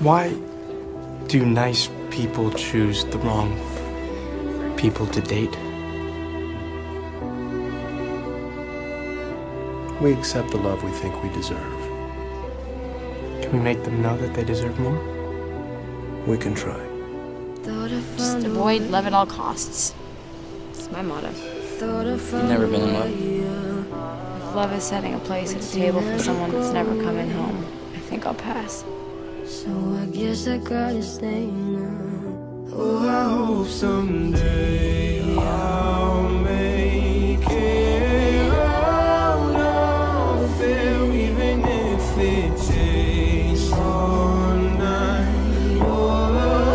Why do nice people choose the wrong people to date? We accept the love we think we deserve. Can we make them know that they deserve more? We can try. Just avoid love at all costs. It's my motto. You've never been in love? If love is setting a place at a table for someone that's never coming home, I think I'll pass. So I guess I gotta stay now. Oh, I hope someday I'll make it out of there, even if it takes all night or a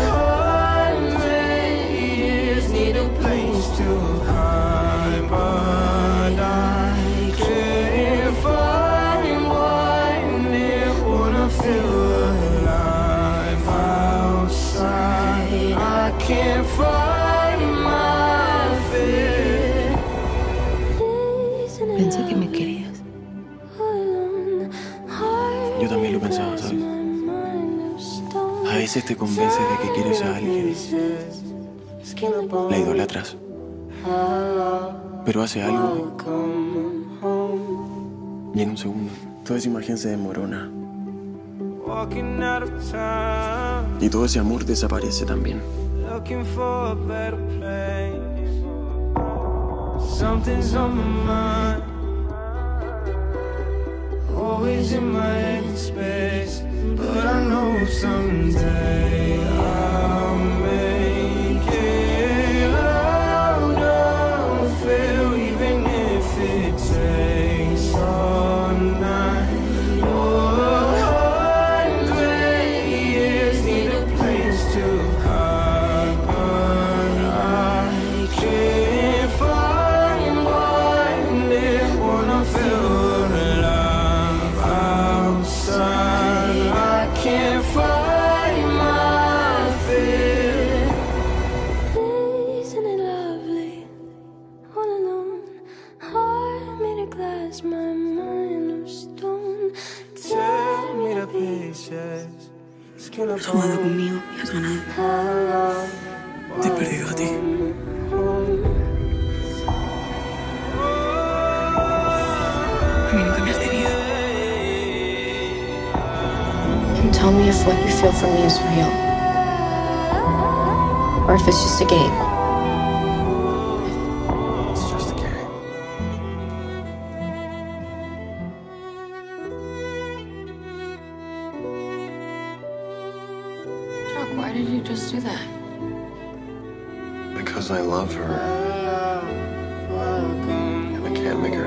hundred years. Need a place to hide, but I can't find one near. Wanna feel A veces te convences de que quieres a alguien. La idolatras. Pero hace algo. Y en un segundo, toda esa imagen se desmorona. Y todo ese amor desaparece también. Something's on my mind. Always in my head space. But I know someday jugado conmigo y has ganado. Te he perdido a ti. A mí nunca me has tenido. And tell me if what you feel for me is real. Or if it's just a game. Did you just do that? Because I love her. And I can't make her.